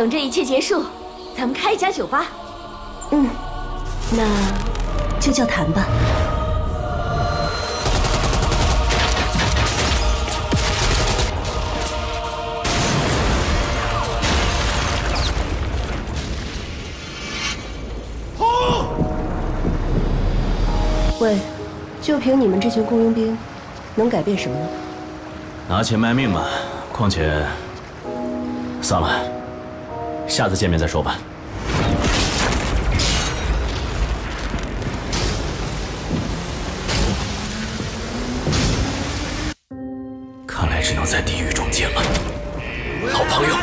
等这一切结束，咱们开一家酒吧。嗯，那就叫谈吧。喂，就凭你们这群雇佣兵，能改变什么呢？拿钱卖命嘛。况且，算了，下次见面再说吧。看来只能在地狱中见了，老朋友。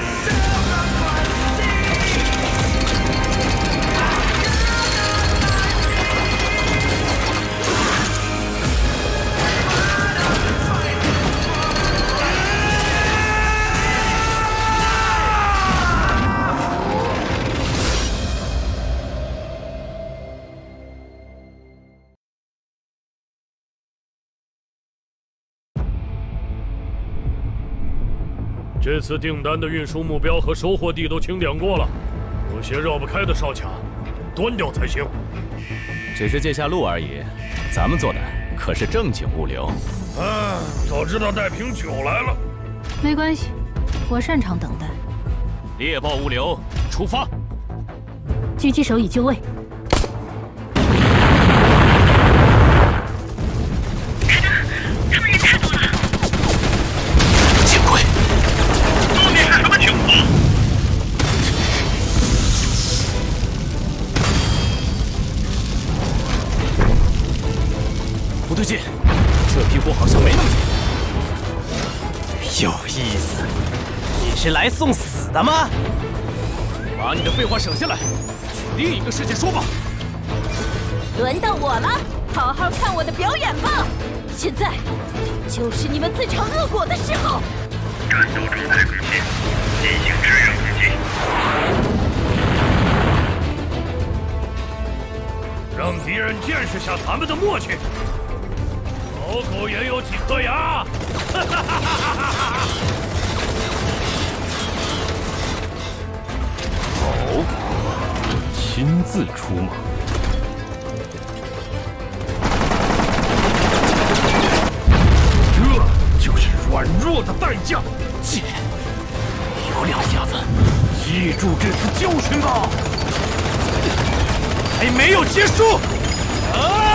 这次订单的运输目标和收货地都清点过了，有些绕不开的哨卡，端掉才行。只是借下路而已，咱们做的可是正经物流。啊，早知道带瓶酒来了。没关系，我擅长等待。猎豹物流出发，狙击手已就位。对劲，这批货好像没那么。有意思，你是来送死的吗？把你的废话省下来，去另一个世界说吧。轮到我了，好好看我的表演吧！现在就是你们自尝恶果的时候。战斗状态更新，进行支援攻击。让敌人见识下咱们的默契。老狗也有几颗牙！好，亲自出马。这就是软弱的代价。贱，有两下子，记住这次教训吧！还没有结束。啊